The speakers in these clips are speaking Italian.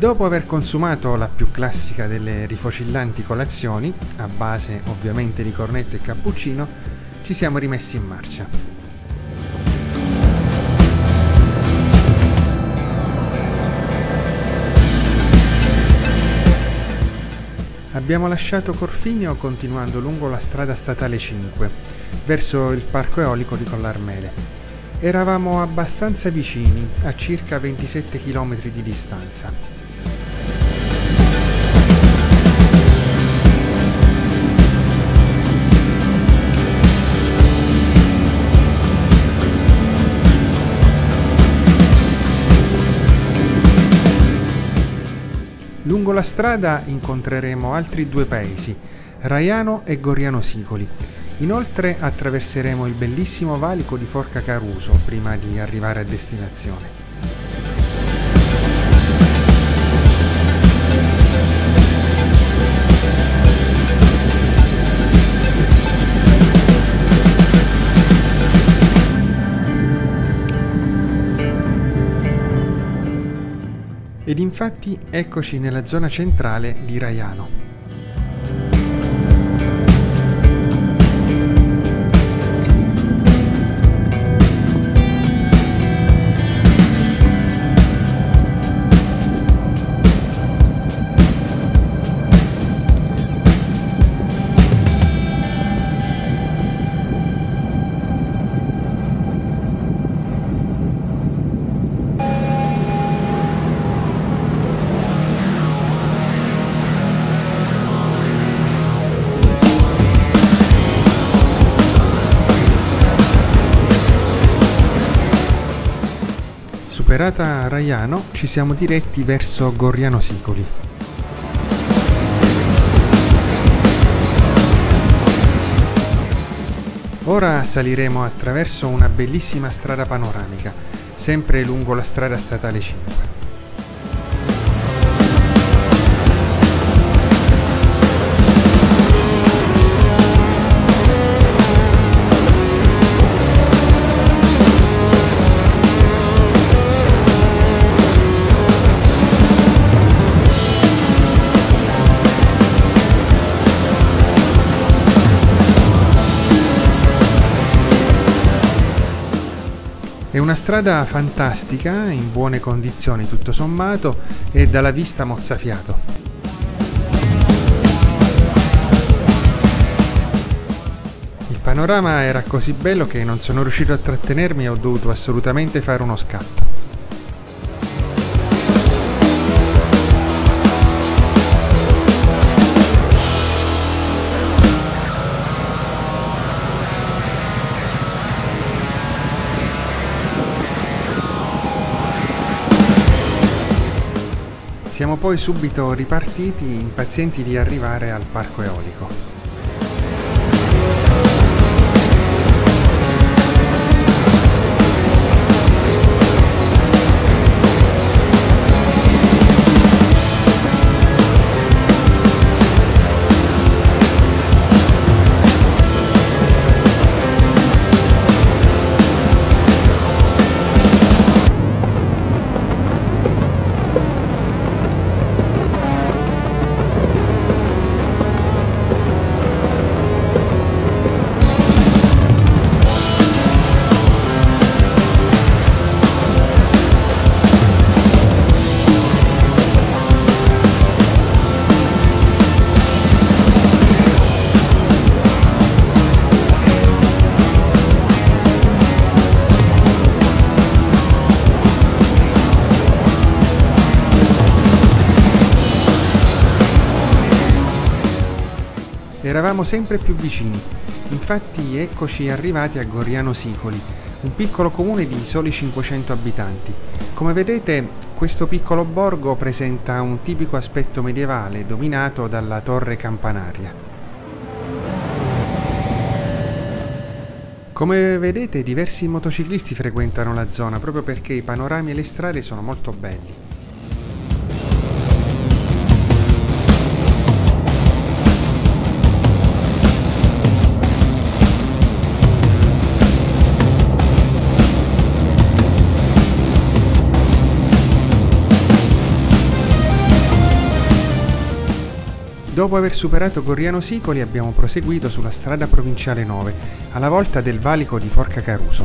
Dopo aver consumato la più classica delle rifocillanti colazioni, a base ovviamente di cornetto e cappuccino, ci siamo rimessi in marcia. Abbiamo lasciato Corfinio continuando lungo la strada statale 5, verso il parco eolico di Collarmele. Eravamo abbastanza vicini, a circa 27 km di distanza. Lungo la strada incontreremo altri due paesi, Raiano e Goriano Sicoli, Inoltre attraverseremo il bellissimo valico di Forca Caruso prima di arrivare a destinazione. Ed infatti eccoci nella zona centrale di Raiano. Superata Raiano ci siamo diretti verso Gorriano Sicoli. Ora saliremo attraverso una bellissima strada panoramica, sempre lungo la strada statale 5. È una strada fantastica, in buone condizioni tutto sommato e dalla vista mozzafiato. Il panorama era così bello che non sono riuscito a trattenermi e ho dovuto assolutamente fare uno scatto. Siamo poi subito ripartiti impazienti di arrivare al parco eolico. Eravamo sempre più vicini, infatti eccoci arrivati a Goriano Sicoli, un piccolo comune di soli 500 abitanti. Come vedete questo piccolo borgo presenta un tipico aspetto medievale dominato dalla torre campanaria. Come vedete diversi motociclisti frequentano la zona proprio perché i panorami e le strade sono molto belli. Dopo aver superato Goriano Sicoli abbiamo proseguito sulla strada provinciale 9, alla volta del valico di Forca Caruso.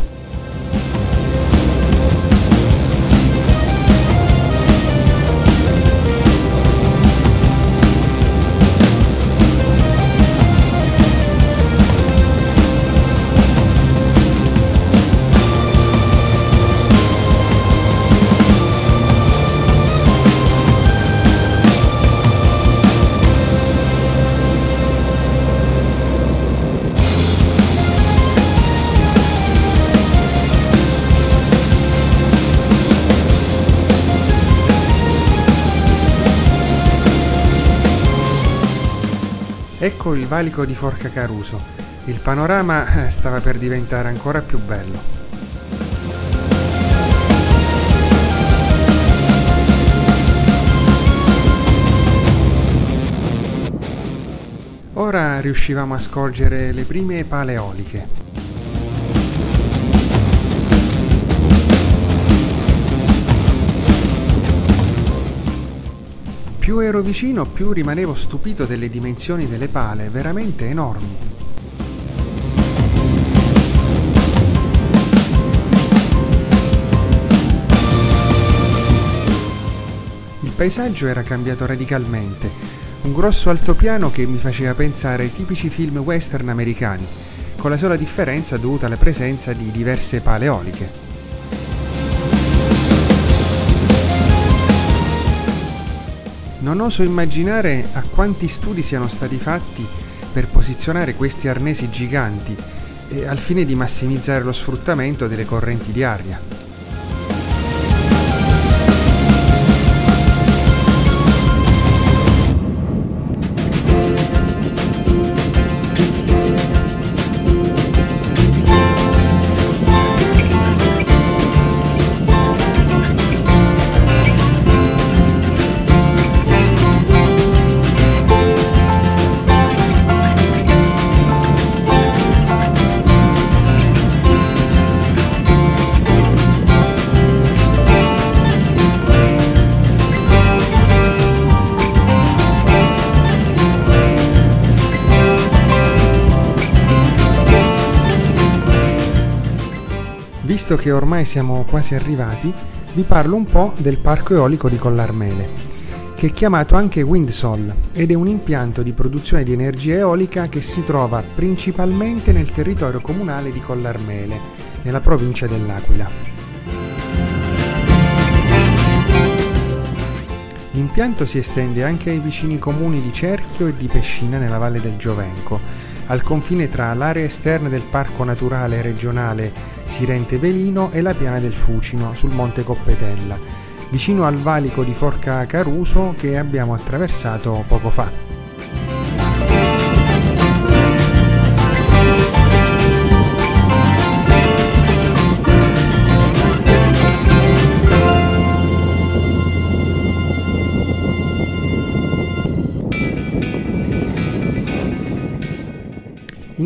Ecco il valico di Forca Caruso. Il panorama eh, stava per diventare ancora più bello. Ora riuscivamo a scorgere le prime pale Più ero vicino, più rimanevo stupito delle dimensioni delle pale, veramente enormi. Il paesaggio era cambiato radicalmente, un grosso altopiano che mi faceva pensare ai tipici film western americani, con la sola differenza dovuta alla presenza di diverse pale eoliche. Non oso immaginare a quanti studi siano stati fatti per posizionare questi arnesi giganti e al fine di massimizzare lo sfruttamento delle correnti di aria. Visto che ormai siamo quasi arrivati, vi parlo un po' del parco eolico di Collarmele, che è chiamato anche Windsol ed è un impianto di produzione di energia eolica che si trova principalmente nel territorio comunale di Collarmele, nella provincia dell'Aquila. L'impianto si estende anche ai vicini comuni di Cerchio e di Pescina nella valle del Giovenco, al confine tra l'area esterna del Parco Naturale Regionale Sirente Velino e la piana del Fucino sul Monte Coppetella, vicino al valico di Forca Caruso che abbiamo attraversato poco fa.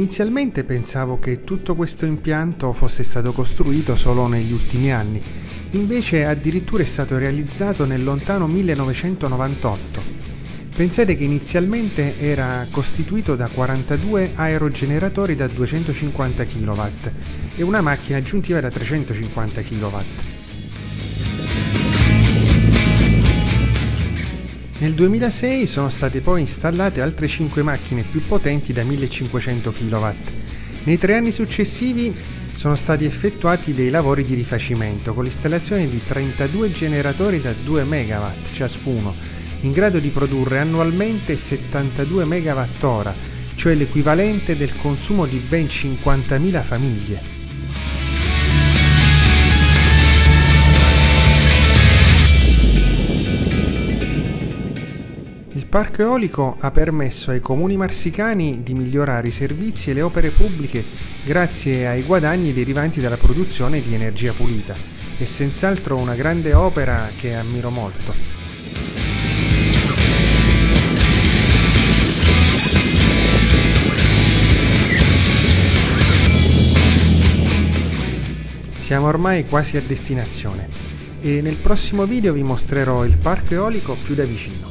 Inizialmente pensavo che tutto questo impianto fosse stato costruito solo negli ultimi anni, invece addirittura è stato realizzato nel lontano 1998. Pensate che inizialmente era costituito da 42 aerogeneratori da 250 kW e una macchina aggiuntiva da 350 kW. Nel 2006 sono state poi installate altre 5 macchine più potenti da 1500 kW. Nei tre anni successivi sono stati effettuati dei lavori di rifacimento con l'installazione di 32 generatori da 2 MW ciascuno, in grado di produrre annualmente 72 MWh, cioè l'equivalente del consumo di ben 50.000 famiglie. Parco eolico ha permesso ai comuni marsicani di migliorare i servizi e le opere pubbliche grazie ai guadagni derivanti dalla produzione di energia pulita. È senz'altro una grande opera che ammiro molto. Siamo ormai quasi a destinazione e nel prossimo video vi mostrerò il parco eolico più da vicino.